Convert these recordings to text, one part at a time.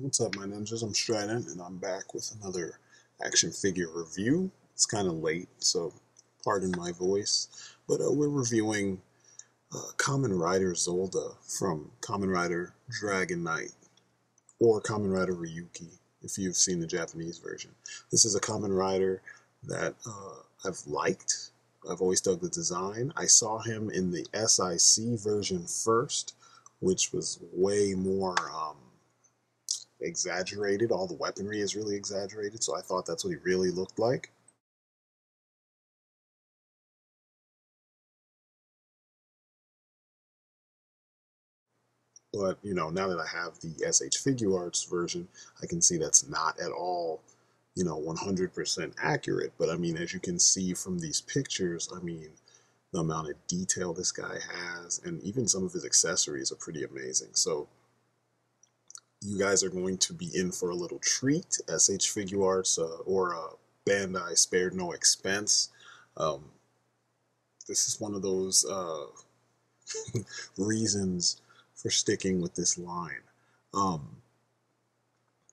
What's up, my ninjas? I'm Strydent, and I'm back with another action figure review. It's kind of late, so pardon my voice, but uh, we're reviewing uh, Kamen Rider Zolda from Kamen Rider Dragon Knight, or Kamen Rider Ryuki, if you've seen the Japanese version. This is a Kamen Rider that uh, I've liked. I've always dug the design. I saw him in the SIC version first, which was way more um, exaggerated. All the weaponry is really exaggerated, so I thought that's what he really looked like. But, you know, now that I have the SH Figuarts version, I can see that's not at all, you know, 100% accurate. But, I mean, as you can see from these pictures, I mean, the amount of detail this guy has, and even some of his accessories are pretty amazing. So, you guys are going to be in for a little treat. SH Figuarts uh, or uh, Bandai spared no expense. Um, this is one of those uh, reasons for sticking with this line. Um,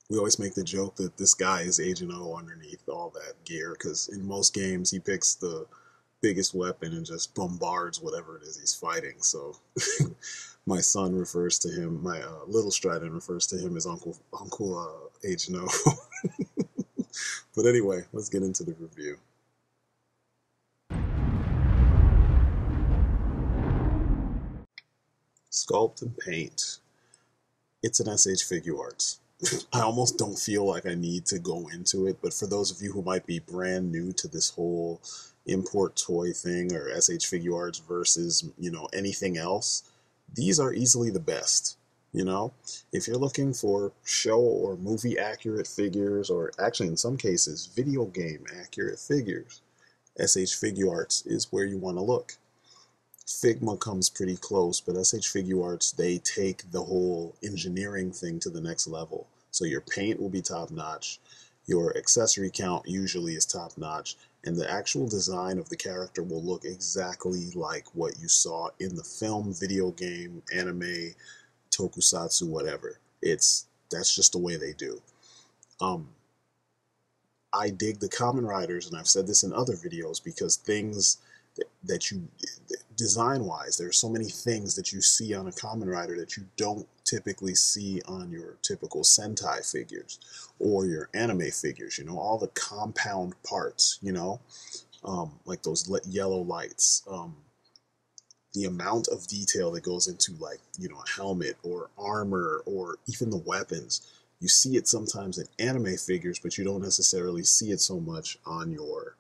we always make the joke that this guy is Agent O underneath all that gear because in most games he picks the biggest weapon and just bombards whatever it is he's fighting. So my son refers to him, my uh, little Strydent refers to him as Uncle Uncle uh, Agent O. but anyway, let's get into the review. Sculpt and paint. It's an SH Figuarts. I almost don't feel like I need to go into it, but for those of you who might be brand new to this whole import toy thing or SH Figuarts versus, you know, anything else, these are easily the best. You know, if you're looking for show or movie accurate figures, or actually in some cases, video game accurate figures, SH Figuarts is where you want to look. Figma comes pretty close, but SH Figuarts, they take the whole engineering thing to the next level. So your paint will be top notch, your accessory count usually is top notch, and the actual design of the character will look exactly like what you saw in the film, video game, anime, tokusatsu, whatever. It's that's just the way they do. Um, I dig the Kamen Riders, and I've said this in other videos because things that, that you design wise, there are so many things that you see on a Kamen Rider that you don't typically see on your typical Sentai figures or your anime figures. You know, all the compound parts, you know, um, like those yellow lights. Um, the amount of detail that goes into like, you know, a helmet or armor or even the weapons. You see it sometimes in anime figures, but you don't necessarily see it so much on your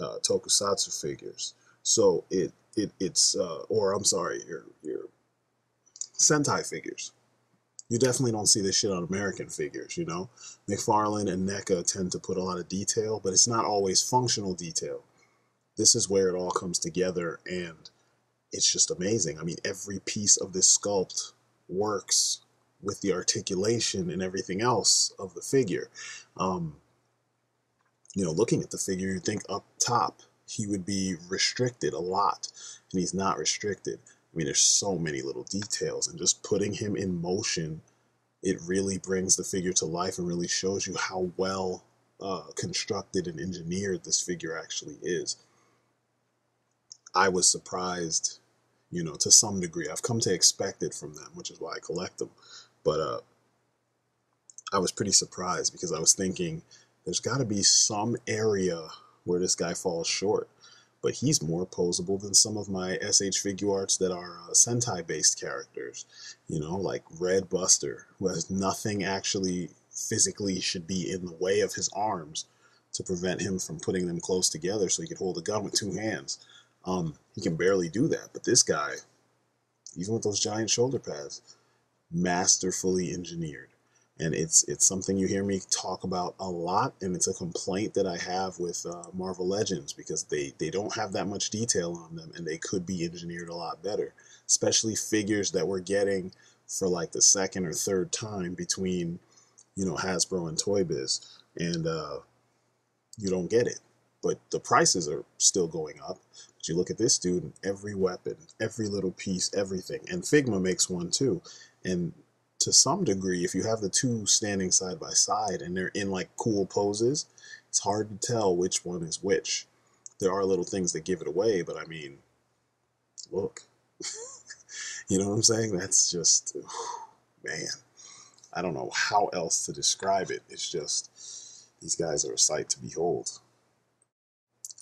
uh, tokusatsu figures. So it it it's uh, or I'm sorry, your your Sentai figures. You definitely don't see this shit on American figures, you know? McFarlane and NECA tend to put a lot of detail, but it's not always functional detail. This is where it all comes together, and it's just amazing. I mean, every piece of this sculpt works with the articulation and everything else of the figure. Um, you know, looking at the figure, you think up top he would be restricted a lot, and he's not restricted. I mean, there's so many little details, and just putting him in motion, it really brings the figure to life and really shows you how well uh, constructed and engineered this figure actually is. I was surprised, you know, to some degree. I've come to expect it from them, which is why I collect them. But uh, I was pretty surprised because I was thinking there's got to be some area where this guy falls short. But he's more posable than some of my SH Figuarts that are uh, Sentai based characters. You know, like Red Buster, who has nothing actually physically should be in the way of his arms to prevent him from putting them close together so he could hold a gun with two hands. Um, he can barely do that. But this guy, even with those giant shoulder pads, masterfully engineered and it's it's something you hear me talk about a lot and it's a complaint that i have with uh, marvel legends because they they don't have that much detail on them and they could be engineered a lot better especially figures that we're getting for like the second or third time between you know hasbro and toy biz and uh, you don't get it. But the prices are still going up. But you look at this dude every weapon every little piece everything and figma makes one too and to some degree, if you have the two standing side by side and they're in like cool poses, it's hard to tell which one is which. There are little things that give it away, but I mean, look. you know what I'm saying? That's just, man. I don't know how else to describe it. It's just, these guys are a sight to behold.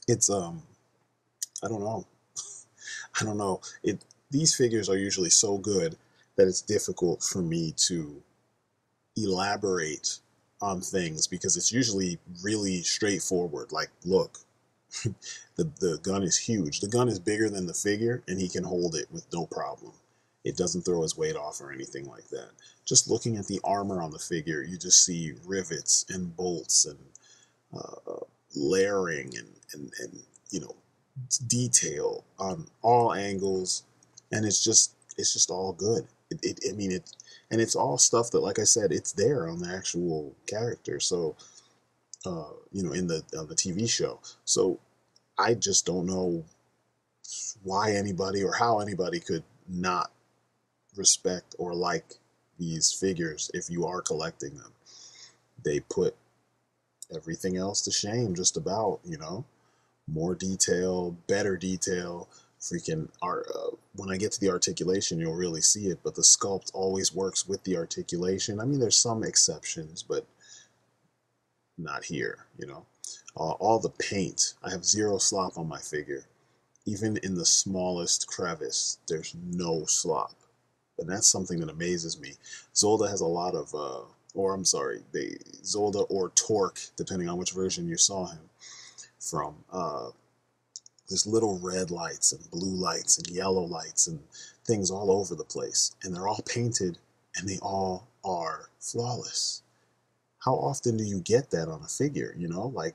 It's, um, I don't know. I don't know. It, these figures are usually so good that it's difficult for me to elaborate on things because it's usually really straightforward. Like, look, the, the gun is huge. The gun is bigger than the figure, and he can hold it with no problem. It doesn't throw his weight off or anything like that. Just looking at the armor on the figure, you just see rivets and bolts and uh, layering and, and, and, you know, detail on all angles. And it's just, it's just all good. It, it, I mean, it, and it's all stuff that, like I said, it's there on the actual character. So, uh, you know, in the on the TV show. So, I just don't know why anybody or how anybody could not respect or like these figures if you are collecting them. They put everything else to shame, just about, you know, more detail, better detail, freaking art. Uh, when I get to the articulation, you'll really see it, but the sculpt always works with the articulation. I mean, there's some exceptions, but not here, you know. Uh, all the paint, I have zero slop on my figure. Even in the smallest crevice, there's no slop. And that's something that amazes me. Zolda has a lot of, uh, or I'm sorry, they, Zolda or Torque, depending on which version you saw him from. Uh, there's little red lights and blue lights and yellow lights and things all over the place. And they're all painted and they all are flawless. How often do you get that on a figure? You know, like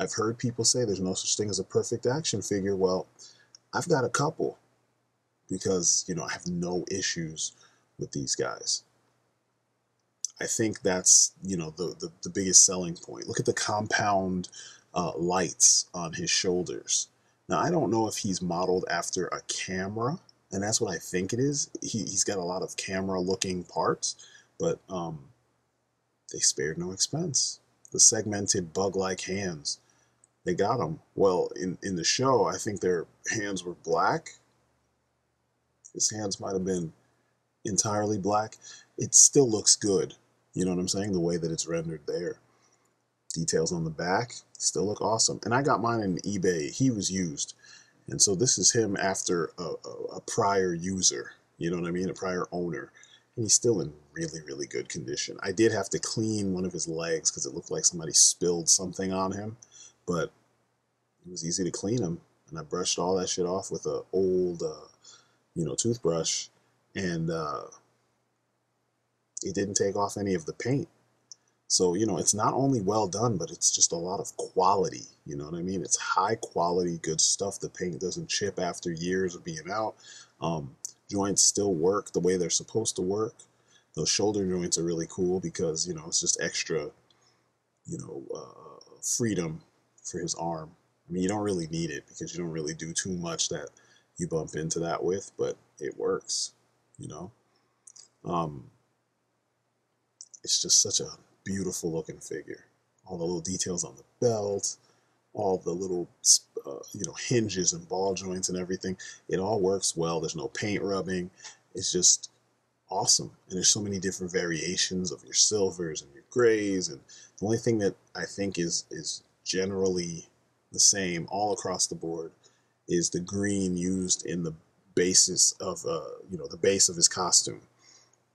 I've heard people say there's no such thing as a perfect action figure. Well, I've got a couple because, you know, I have no issues with these guys. I think that's, you know, the, the, the biggest selling point. Look at the compound uh, lights on his shoulders. Now, I don't know if he's modeled after a camera, and that's what I think it is. He, he's got a lot of camera looking parts, but um, they spared no expense. The segmented bug like hands, they got them. Well, in, in the show, I think their hands were black. His hands might have been entirely black. It still looks good. You know what I'm saying? The way that it's rendered there. Details on the back still look awesome. And I got mine in eBay. He was used. And so this is him after a, a, a prior user. You know what I mean? A prior owner. And he's still in really, really good condition. I did have to clean one of his legs because it looked like somebody spilled something on him. But it was easy to clean him. And I brushed all that shit off with an old, uh, you know, toothbrush. And uh, it didn't take off any of the paint. So, you know, it's not only well done, but it's just a lot of quality. You know what I mean? It's high quality, good stuff. The paint doesn't chip after years of being out. Um, joints still work the way they're supposed to work. Those shoulder joints are really cool because, you know, it's just extra, you know, uh, freedom for his arm. I mean, you don't really need it because you don't really do too much that you bump into that with, but it works, you know. Um, it's just such a beautiful looking figure. All the little details on the belt, all the little uh, you know hinges and ball joints and everything. It all works well. There's no paint rubbing. It's just awesome. And there's so many different variations of your silvers and your grays. And the only thing that I think is is generally the same all across the board is the green used in the basis of uh, you know the base of his costume.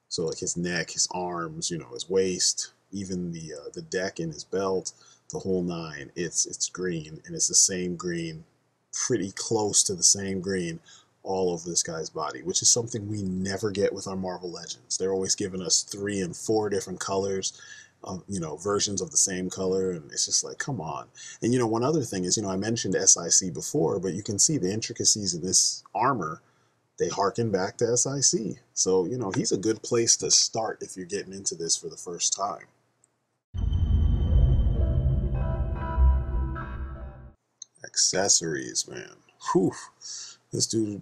So like his neck, his arms, you know, his waist, even the uh, the deck in his belt, the whole nine. It's it's green and it's the same green, pretty close to the same green all over this guy's body, which is something we never get with our Marvel Legends. They're always giving us three and four different colors, um, you know, versions of the same color, and it's just like, come on. And you know, one other thing is, you know, I mentioned SIC before, but you can see the intricacies in this armor they harken back to SIC. So, you know, he's a good place to start if you're getting into this for the first time. Accessories, man. Whew. This dude,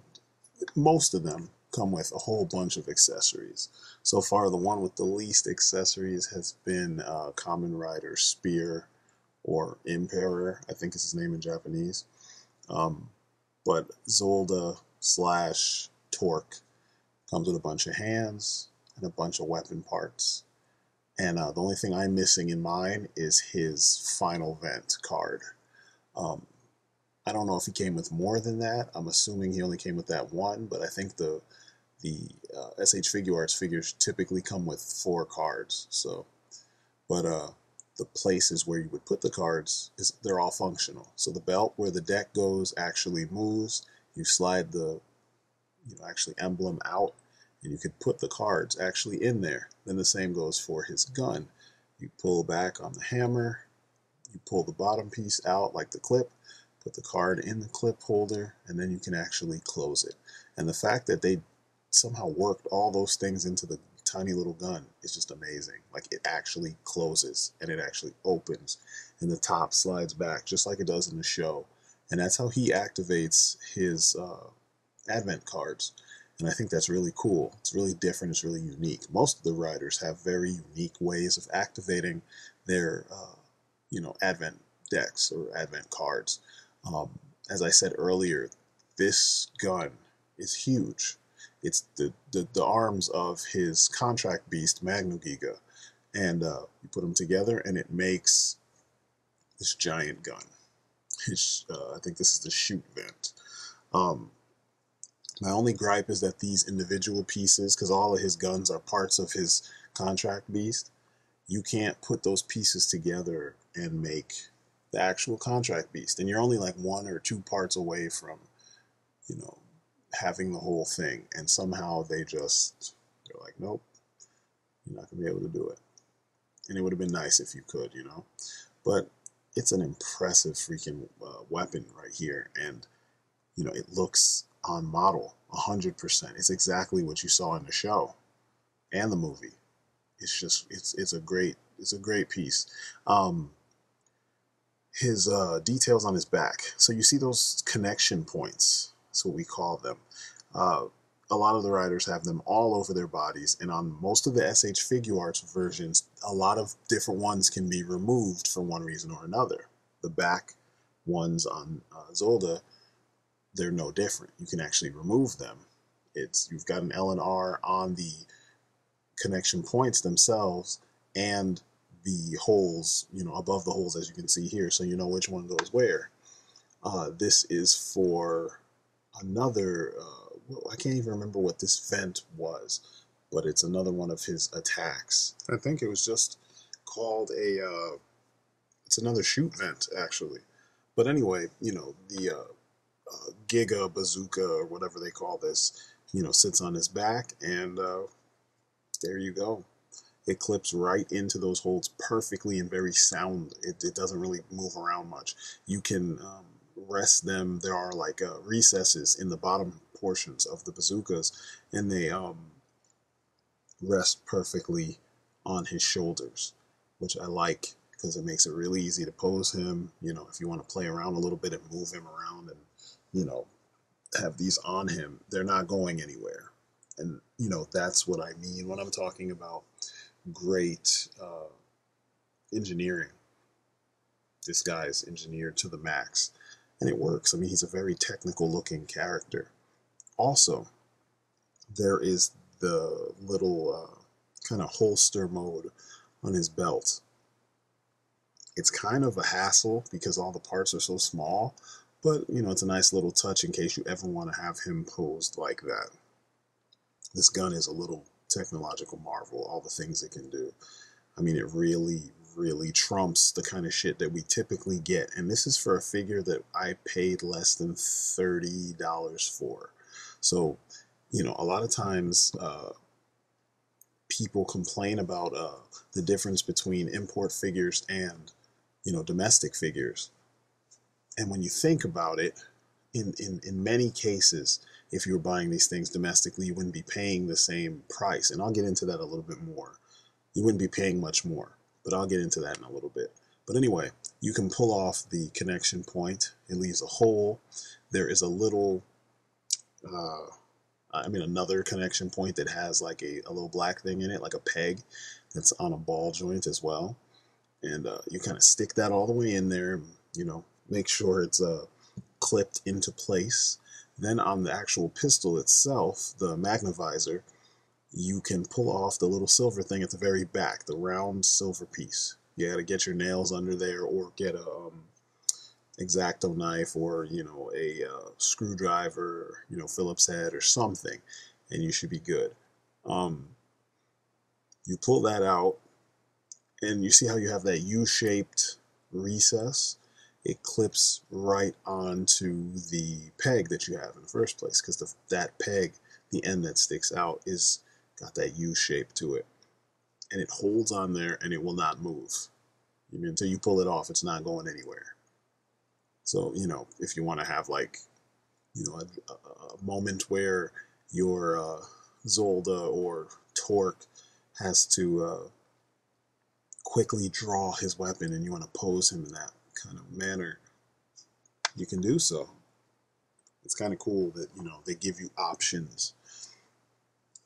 most of them, come with a whole bunch of accessories. So far, the one with the least accessories has been uh, Kamen Rider Spear or Imperer, I think is his name in Japanese. Um, but Zolda slash Torque comes with a bunch of hands and a bunch of weapon parts. And uh, the only thing I'm missing in mine is his final vent card. Um, I don't know if he came with more than that. I'm assuming he only came with that one, but I think the the uh, SH Figuarts figures typically come with four cards. So, but uh, the places where you would put the cards is they're all functional. So the belt where the deck goes actually moves. You slide the you know actually emblem out, and you could put the cards actually in there. Then the same goes for his gun. You pull back on the hammer, you pull the bottom piece out like the clip, put the card in the clip holder, and then you can actually close it. And the fact that they somehow worked all those things into the tiny little gun is just amazing. Like it actually closes and it actually opens and the top slides back just like it does in the show. And that's how he activates his uh, advent cards. And I think that's really cool. It's really different. It's really unique. Most of the riders have very unique ways of activating their, uh, you know, advent decks or advent cards. Um, as I said earlier, this gun is huge. It's the, the, the arms of his contract beast, Magnugiga. And uh, you put them together and it makes this giant gun. His, uh, I think this is the shoot vent. Um, my only gripe is that these individual pieces, because all of his guns are parts of his contract beast, you can't put those pieces together and make the actual contract beast. And you're only like one or two parts away from, you know, having the whole thing. And somehow they just, they're like, nope, you're not to be able to do it. And it would have been nice if you could, you know. But it's an impressive freaking uh, weapon right here. And, you know, it looks on model 100%. It's exactly what you saw in the show and the movie. It's just, it's, it's a great, it's a great piece. Um, his uh, details on his back. So you see those connection points. That's what we call them. Uh, a lot of the riders have them all over their bodies, and on most of the SH Figuarts versions, a lot of different ones can be removed for one reason or another. The back ones on uh, Zolda, they're no different. You can actually remove them. It's you've got an L and R on the connection points themselves, and the holes, you know, above the holes as you can see here, so you know which one goes where. Uh, this is for another, uh, well, I can't even remember what this vent was, but it's another one of his attacks. I think it was just called a, uh, it's another shoot vent, actually. But anyway, you know, the uh, uh, Giga Bazooka, or whatever they call this, you know, sits on his back, and uh, there you go it clips right into those holes perfectly and very sound. It, it doesn't really move around much. You can um, rest them. There are like uh, recesses in the bottom portions of the bazookas, and they um, rest perfectly on his shoulders, which I like because it makes it really easy to pose him. You know, if you want to play around a little bit and move him around and, you know, have these on him, they're not going anywhere. And, you know, that's what I mean when I'm talking about great uh, engineering. This guy is engineered to the max, and it works. I mean, he's a very technical looking character. Also, there is the little uh, kind of holster mode on his belt. It's kind of a hassle because all the parts are so small, but you know, it's a nice little touch in case you ever want to have him posed like that. This gun is a little technological marvel, all the things it can do. I mean, it really, really trumps the kind of shit that we typically get. And this is for a figure that I paid less than $30 for. So, you know, a lot of times uh, people complain about uh, the difference between import figures and, you know, domestic figures. And when you think about it, in, in, in many cases, if you were buying these things domestically, you wouldn't be paying the same price. And I'll get into that a little bit more. You wouldn't be paying much more, but I'll get into that in a little bit. But anyway, you can pull off the connection point. It leaves a hole. There is a little, uh, I mean, another connection point that has like a, a little black thing in it, like a peg that's on a ball joint as well. And uh, you kind of stick that all the way in there, you know, make sure it's uh, clipped into place. Then on the actual pistol itself, the magnifier, you can pull off the little silver thing at the very back, the round silver piece. You got to get your nails under there or get a um, X-Acto knife or, you know, a uh, screwdriver, you know, Phillips head or something, and you should be good. Um, you pull that out, and you see how you have that U-shaped recess? It clips right onto the peg that you have in the first place because that peg, the end that sticks out, is got that U shape to it. And it holds on there and it will not move. I mean, until you pull it off, it's not going anywhere. So, you know, if you want to have like, you know, a, a moment where your uh, Zolda or Torque has to uh, quickly draw his weapon and you want to pose him in that kind of manner, you can do so. It's kind of cool that, you know, they give you options.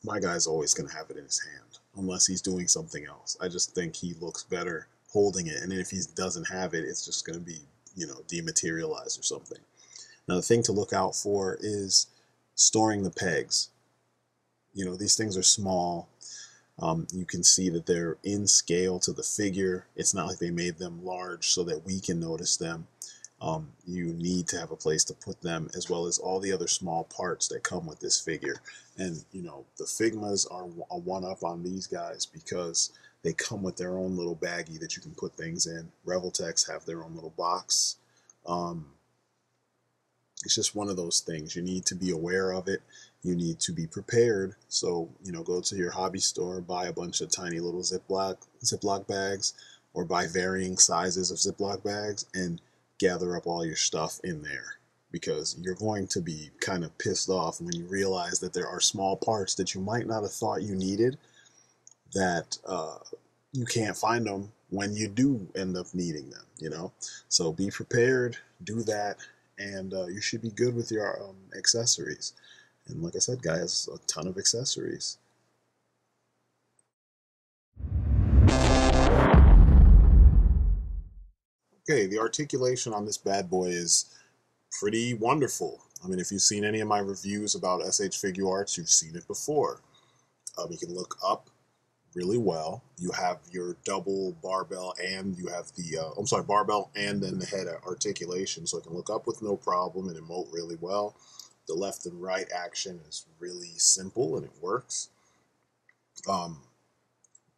My guy's always going to have it in his hand unless he's doing something else. I just think he looks better holding it. And if he doesn't have it, it's just going to be you know, dematerialized or something. Now, the thing to look out for is storing the pegs. You know, these things are small. Um, you can see that they're in scale to the figure. It's not like they made them large so that we can notice them. Um, you need to have a place to put them as well as all the other small parts that come with this figure. And, you know, the Figmas are a one-up on these guys because they come with their own little baggie that you can put things in. Revoltechs have their own little box. Um, it's just one of those things. You need to be aware of it. You need to be prepared. So, you know, go to your hobby store, buy a bunch of tiny little Ziploc, Ziploc bags, or buy varying sizes of Ziploc bags and gather up all your stuff in there because you're going to be kind of pissed off when you realize that there are small parts that you might not have thought you needed that uh, you can't find them when you do end up needing them, you know? So be prepared, do that, and uh, you should be good with your um, accessories. And like I said, guys, a ton of accessories. Okay, the articulation on this bad boy is pretty wonderful. I mean, if you've seen any of my reviews about SH Figuarts, you've seen it before. Um, you can look up really well. You have your double barbell and you have the, uh, I'm sorry, barbell and then the head articulation. So it can look up with no problem and emote really well. The left and right action is really simple and it works. Um,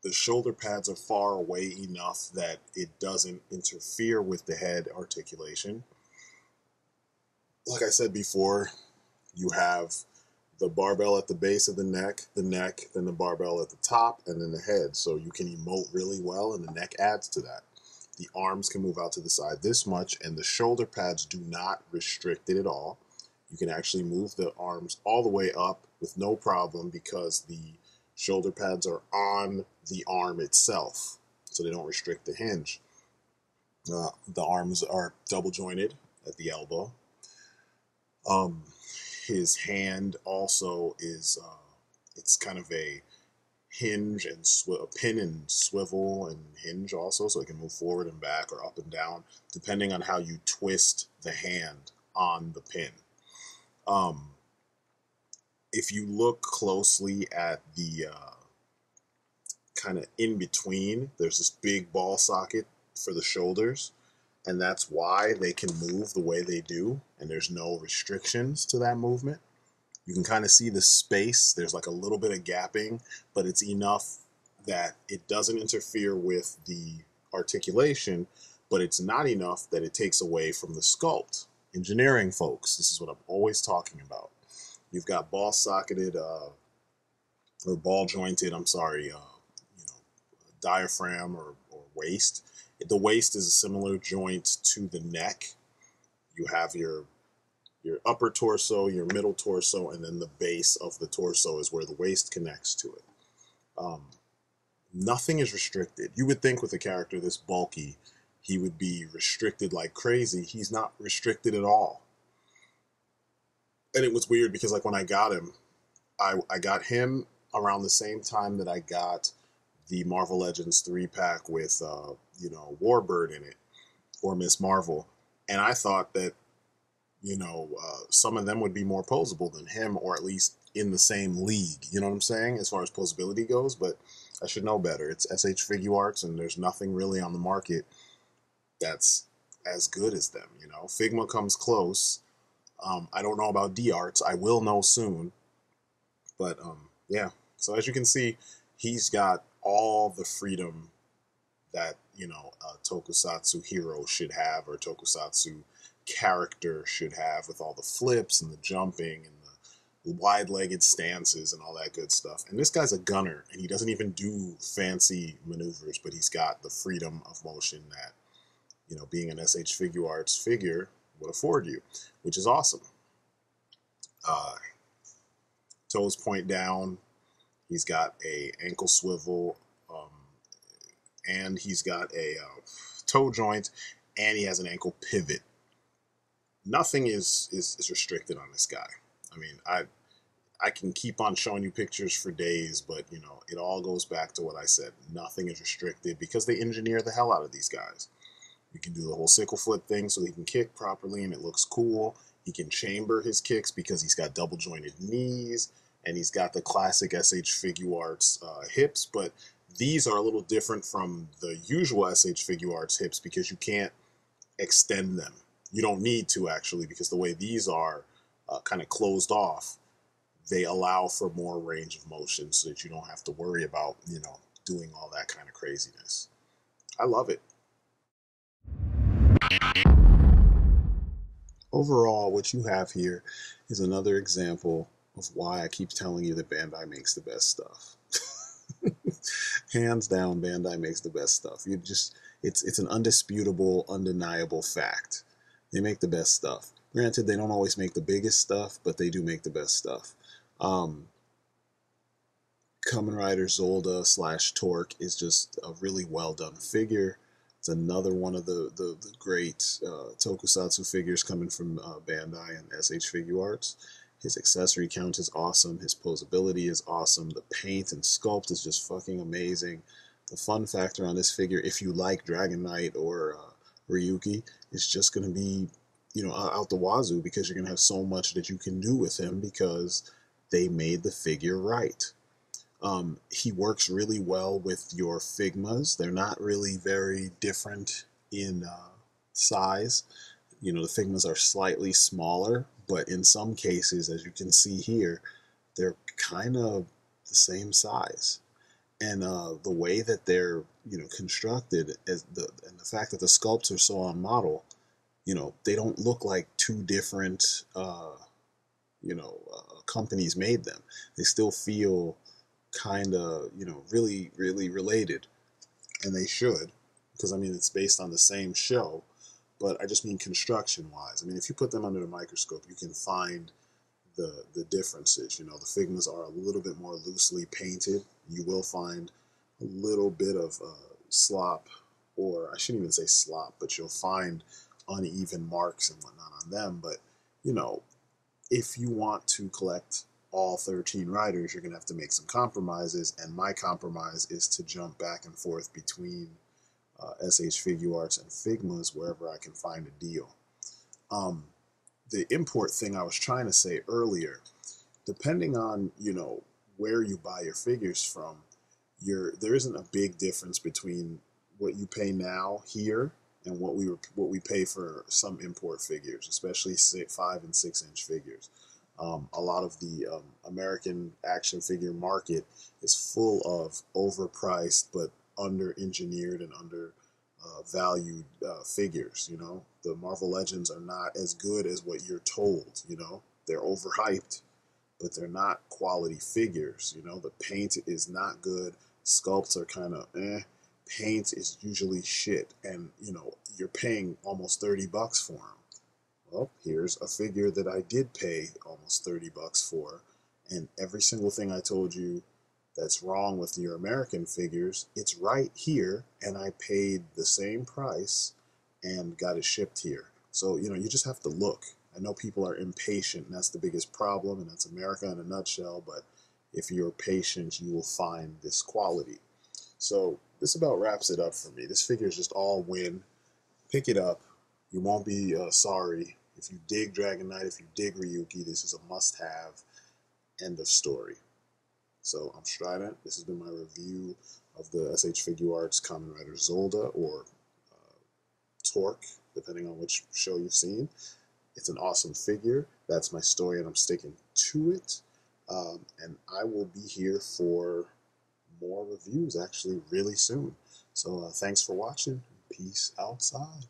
the shoulder pads are far away enough that it doesn't interfere with the head articulation. Like I said before, you have the barbell at the base of the neck, the neck, then the barbell at the top, and then the head. So you can emote really well, and the neck adds to that. The arms can move out to the side this much, and the shoulder pads do not restrict it at all. You can actually move the arms all the way up with no problem because the shoulder pads are on the arm itself, so they don't restrict the hinge. Uh, the arms are double jointed at the elbow. Um, his hand also is uh, it's kind of a hinge and a pin and swivel and hinge also so it can move forward and back or up and down depending on how you twist the hand on the pin um, if you look closely at the uh, kind of in between there's this big ball socket for the shoulders and that's why they can move the way they do and there's no restrictions to that movement. You can kind of see the space there's like a little bit of gapping but it's enough that it doesn't interfere with the articulation but it's not enough that it takes away from the sculpt engineering folks this is what i'm always talking about you've got ball socketed uh, or ball jointed i'm sorry uh, you know diaphragm or, or waist the waist is a similar joint to the neck. You have your your upper torso, your middle torso, and then the base of the torso is where the waist connects to it. Um, nothing is restricted. You would think with a character this bulky, he would be restricted like crazy. He's not restricted at all. And it was weird because like when I got him, I, I got him around the same time that I got the Marvel Legends three pack with uh, you know Warbird in it or Miss Marvel, and I thought that you know uh, some of them would be more posable than him, or at least in the same league. You know what I'm saying as far as posability goes, but I should know better. It's SH Figuarts, and there's nothing really on the market that's as good as them. You know, Figma comes close. Um, I don't know about D Arts. I will know soon. But um, yeah, so as you can see, he's got all the freedom that you know a tokusatsu hero should have or tokusatsu character should have with all the flips and the jumping and the wide-legged stances and all that good stuff and this guy's a gunner and he doesn't even do fancy maneuvers but he's got the freedom of motion that you know being an sh Figuarts figure would afford you which is awesome uh, toes point down He's got a ankle swivel, um, and he's got a uh, toe joint, and he has an ankle pivot. Nothing is, is is restricted on this guy. I mean, I I can keep on showing you pictures for days, but you know, it all goes back to what I said. Nothing is restricted because they engineer the hell out of these guys. You can do the whole sickle flip thing so he can kick properly and it looks cool. He can chamber his kicks because he's got double jointed knees and he's got the classic SH Figuarts uh, hips, but these are a little different from the usual SH Figuarts hips because you can't extend them. You don't need to actually because the way these are uh, kind of closed off, they allow for more range of motion so that you don't have to worry about, you know, doing all that kind of craziness. I love it. Overall, what you have here is another example of why I keep telling you that Bandai makes the best stuff. Hands down, Bandai makes the best stuff. You just it's it's an undisputable, undeniable fact. They make the best stuff. Granted, they don't always make the biggest stuff, but they do make the best stuff. Um, Kamen Rider Zolda slash Torque is just a really well done figure. It's another one of the the, the great uh, tokusatsu figures coming from uh, Bandai and SH Figuarts. His accessory count is awesome. His posability is awesome. The paint and sculpt is just fucking amazing. The fun factor on this figure, if you like Dragon Knight or uh, Ryuki, is just going to be, you know, out the wazoo because you're going to have so much that you can do with him because they made the figure right. Um, he works really well with your Figmas. They're not really very different in uh, size. You know, the Figmas are slightly smaller, but in some cases, as you can see here, they're kind of the same size. And uh, the way that they're, you know, constructed, as the, and the fact that the sculpts are so on model, you know, they don't look like two different, uh, you know, uh, companies made them. They still feel kind of, you know, really, really related. And they should, because I mean, it's based on the same show but I just mean construction wise. I mean, if you put them under the microscope, you can find the the differences. You know, the Figmas are a little bit more loosely painted. You will find a little bit of uh, slop, or I shouldn't even say slop, but you'll find uneven marks and whatnot on them. But you know, if you want to collect all 13 riders, you're going to have to make some compromises. And my compromise is to jump back and forth between uh, SH Figuarts and Figmas wherever I can find a deal. Um, the import thing I was trying to say earlier, depending on you know where you buy your figures from, your there isn't a big difference between what you pay now here and what we what we pay for some import figures, especially six, five and six inch figures. Um, a lot of the um, American action figure market is full of overpriced but under engineered and under uh, valued uh, figures. You know, the Marvel Legends are not as good as what you're told. You know, they're overhyped, but they're not quality figures. You know, the paint is not good. Sculpts are kind of eh. Paint is usually shit, and you know you're paying almost thirty bucks for them. Well, here's a figure that I did pay almost thirty bucks for, and every single thing I told you that's wrong with your American figures, it's right here, and I paid the same price and got it shipped here. So, you know, you just have to look. I know people are impatient, and that's the biggest problem, and that's America in a nutshell. But if you're patient, you will find this quality. So this about wraps it up for me. This figure is just all win. Pick it up. You won't be uh, sorry. If you dig Dragon Knight, if you dig Ryuki, this is a must-have. End of story. So I'm Strydent. This has been my review of the SH Figuarts Kamen Rider Zolda or uh, Torque, depending on which show you've seen. It's an awesome figure. That's my story, and I'm sticking to it. Um, and I will be here for more reviews actually really soon. So uh, thanks for watching. Peace outside.